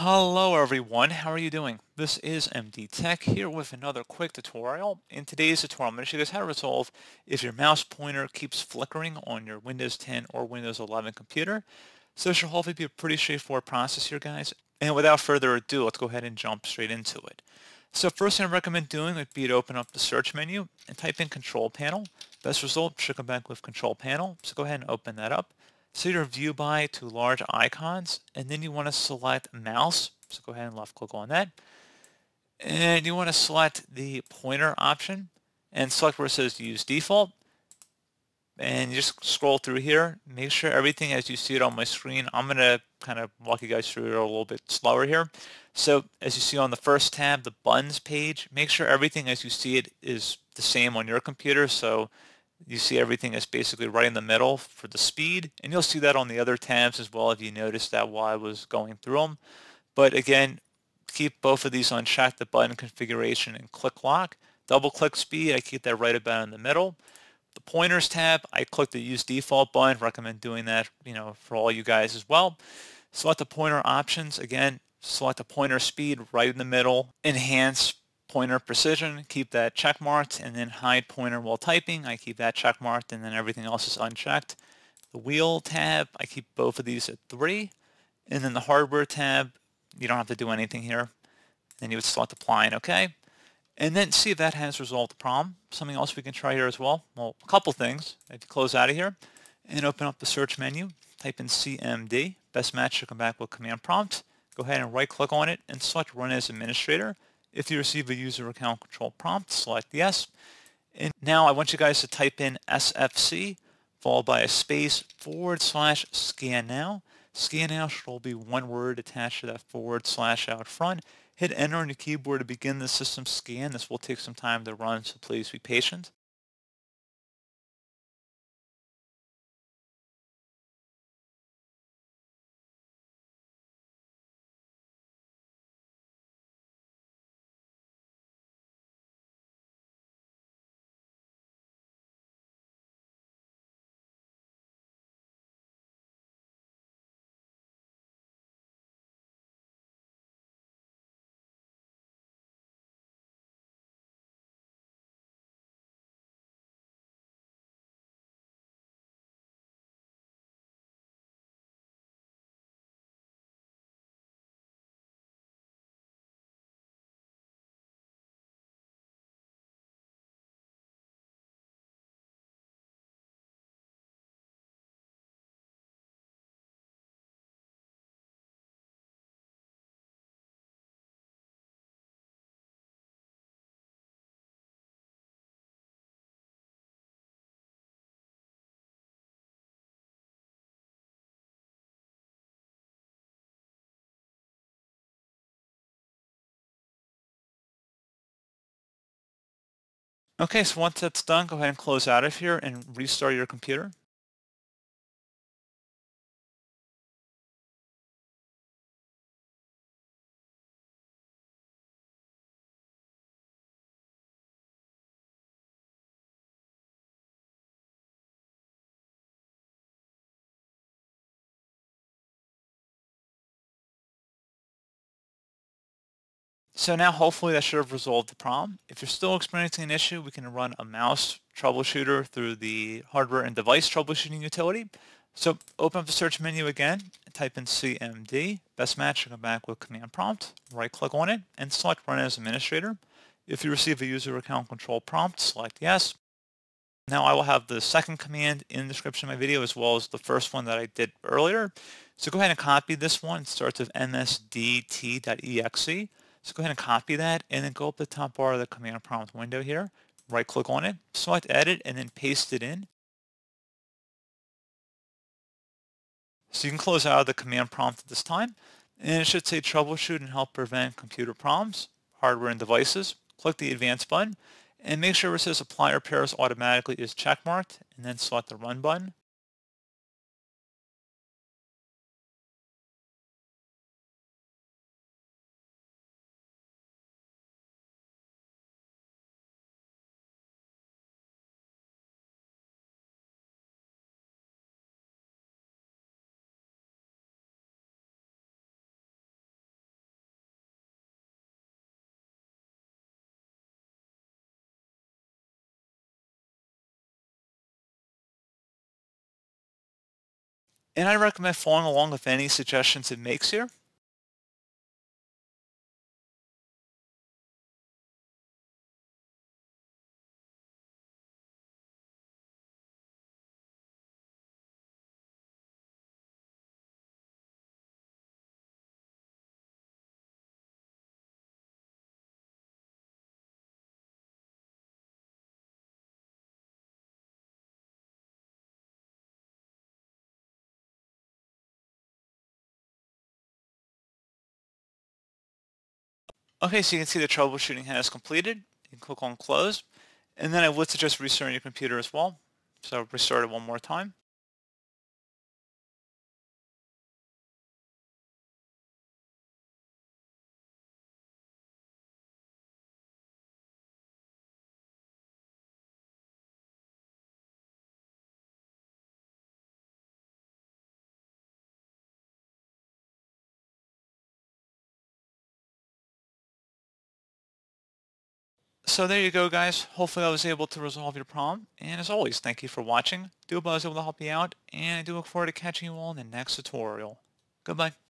Hello everyone, how are you doing? This is MD Tech here with another quick tutorial. In today's tutorial, I'm going to show you guys how to resolve if your mouse pointer keeps flickering on your Windows 10 or Windows 11 computer. So it should hopefully be a pretty straightforward process here guys. And without further ado, let's go ahead and jump straight into it. So first thing I recommend doing would be to open up the search menu and type in control panel. Best result should come back with control panel. So go ahead and open that up. Set your view by to large icons, and then you want to select mouse. So go ahead and left click on that. And you want to select the pointer option and select where it says use default. And you just scroll through here. Make sure everything as you see it on my screen. I'm going to kind of walk you guys through it a little bit slower here. So as you see on the first tab, the buttons page, make sure everything as you see it is the same on your computer. So you see everything is basically right in the middle for the speed and you'll see that on the other tabs as well if you noticed that while I was going through them but again keep both of these unchecked the button configuration and click lock. Double click speed I keep that right about in the middle. The pointers tab I click the use default button recommend doing that you know for all you guys as well. Select the pointer options again select the pointer speed right in the middle enhance pointer precision, keep that check marked, and then hide pointer while typing, I keep that check marked, and then everything else is unchecked. The wheel tab, I keep both of these at 3. And then the hardware tab, you don't have to do anything here. Then you would select apply and OK. And then see if that has resolved the problem. Something else we can try here as well. Well, a couple things. If you close out of here and open up the search menu, type in CMD. Best match should come back with command prompt. Go ahead and right click on it and select run as administrator. If you receive a user account control prompt, select yes. And now I want you guys to type in SFC followed by a space forward slash scan now. Scan now should all be one word attached to that forward slash out front. Hit enter on your keyboard to begin the system scan. This will take some time to run, so please be patient. Okay, so once that's done, go ahead and close out of here and restart your computer. So now hopefully that should have resolved the problem. If you're still experiencing an issue, we can run a mouse troubleshooter through the hardware and device troubleshooting utility. So open up the search menu again, type in CMD. Best match should come back with command prompt. Right click on it and select run as administrator. If you receive a user account control prompt, select yes. Now I will have the second command in the description of my video as well as the first one that I did earlier. So go ahead and copy this one. It starts with msdt.exe. So go ahead and copy that and then go up the top bar of the command prompt window here, right click on it, select edit and then paste it in. So you can close out of the command prompt at this time and it should say troubleshoot and help prevent computer problems, hardware and devices. Click the advanced button and make sure it says apply repairs automatically is checkmarked and then select the run button. And I recommend following along with any suggestions it makes here. Okay, so you can see the troubleshooting has completed. You can click on close. And then I would suggest restarting your computer as well. So restart it one more time. So there you go, guys. Hopefully I was able to resolve your problem. And as always, thank you for watching. Do hope I was able to help you out. And I do look forward to catching you all in the next tutorial. Goodbye.